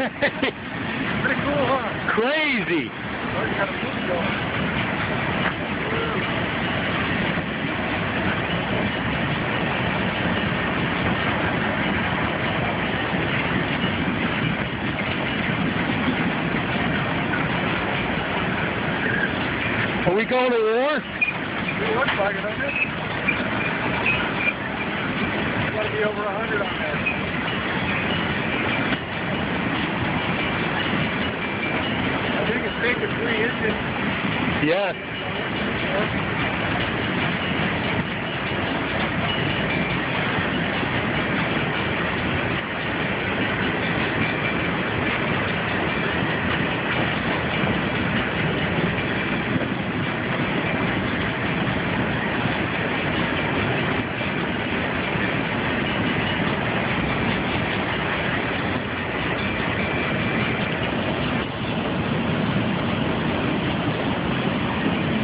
Pretty cool, huh? Crazy. Got. Are we going to war? It looks like it, doesn't it? Gotta be over hundred on Yes.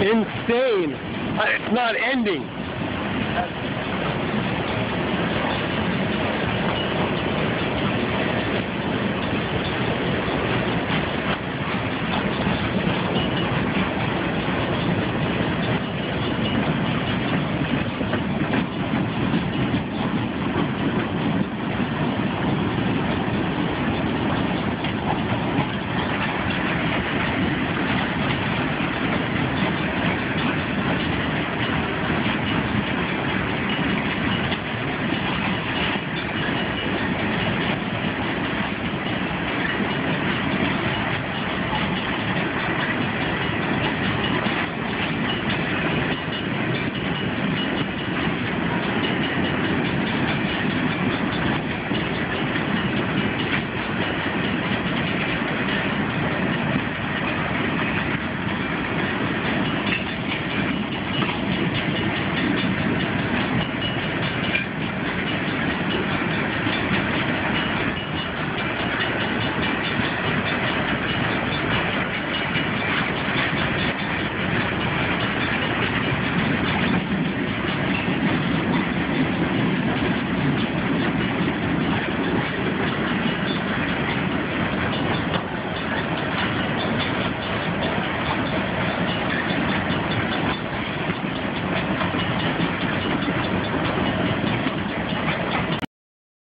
Insane. Uh, it's not ending.